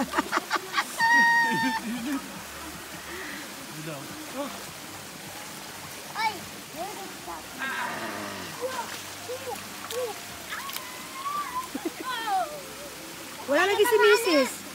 Ay, meron pa. Wala lagi si Mrs.